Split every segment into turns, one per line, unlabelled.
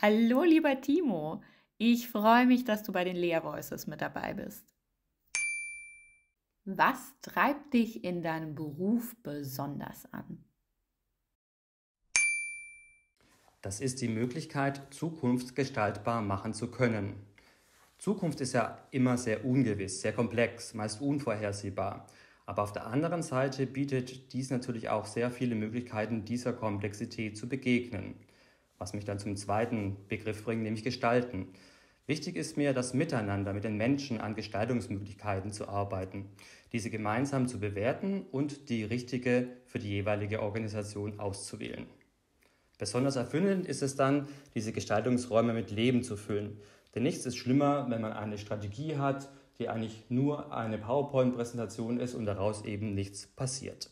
Hallo, lieber Timo. Ich freue mich, dass du bei den Lea Voices mit dabei bist. Was treibt dich in deinem Beruf besonders an?
Das ist die Möglichkeit, Zukunft gestaltbar machen zu können. Zukunft ist ja immer sehr ungewiss, sehr komplex, meist unvorhersehbar. Aber auf der anderen Seite bietet dies natürlich auch sehr viele Möglichkeiten, dieser Komplexität zu begegnen. Was mich dann zum zweiten Begriff bringt, nämlich Gestalten. Wichtig ist mir, das Miteinander mit den Menschen an Gestaltungsmöglichkeiten zu arbeiten, diese gemeinsam zu bewerten und die richtige für die jeweilige Organisation auszuwählen. Besonders erfüllend ist es dann, diese Gestaltungsräume mit Leben zu füllen. Denn nichts ist schlimmer, wenn man eine Strategie hat, die eigentlich nur eine PowerPoint-Präsentation ist und daraus eben nichts passiert.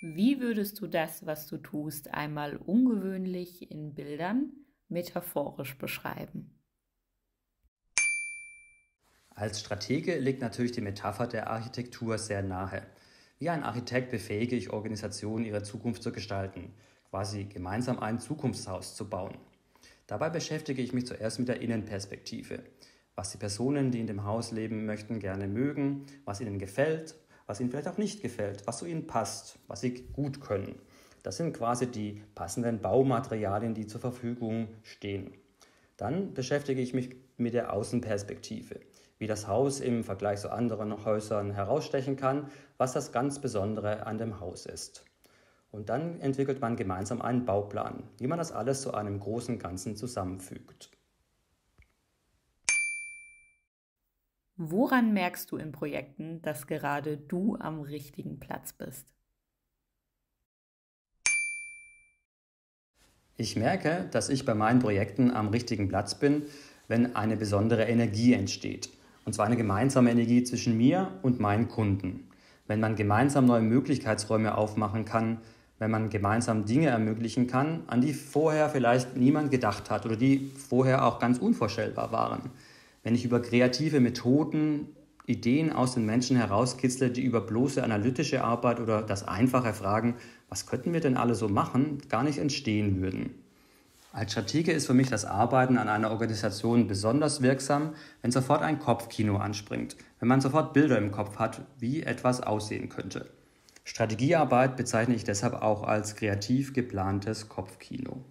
Wie würdest du das, was du tust, einmal ungewöhnlich in Bildern metaphorisch beschreiben?
Als Stratege liegt natürlich die Metapher der Architektur sehr nahe. Wie ein Architekt befähige ich Organisationen, ihre Zukunft zu gestalten, quasi gemeinsam ein Zukunftshaus zu bauen. Dabei beschäftige ich mich zuerst mit der Innenperspektive, was die Personen, die in dem Haus leben möchten, gerne mögen, was ihnen gefällt, was ihnen vielleicht auch nicht gefällt, was zu ihnen passt, was sie gut können. Das sind quasi die passenden Baumaterialien, die zur Verfügung stehen. Dann beschäftige ich mich mit der Außenperspektive wie das Haus im Vergleich zu anderen Häusern herausstechen kann, was das ganz Besondere an dem Haus ist. Und dann entwickelt man gemeinsam einen Bauplan, wie man das alles zu einem großen Ganzen zusammenfügt.
Woran merkst du in Projekten, dass gerade du am richtigen Platz bist?
Ich merke, dass ich bei meinen Projekten am richtigen Platz bin, wenn eine besondere Energie entsteht. Und zwar eine gemeinsame Energie zwischen mir und meinen Kunden. Wenn man gemeinsam neue Möglichkeitsräume aufmachen kann, wenn man gemeinsam Dinge ermöglichen kann, an die vorher vielleicht niemand gedacht hat oder die vorher auch ganz unvorstellbar waren. Wenn ich über kreative Methoden Ideen aus den Menschen herauskitzle, die über bloße analytische Arbeit oder das einfache Fragen, was könnten wir denn alle so machen, gar nicht entstehen würden. Als Stratege ist für mich das Arbeiten an einer Organisation besonders wirksam, wenn sofort ein Kopfkino anspringt, wenn man sofort Bilder im Kopf hat, wie etwas aussehen könnte. Strategiearbeit bezeichne ich deshalb auch als kreativ geplantes Kopfkino.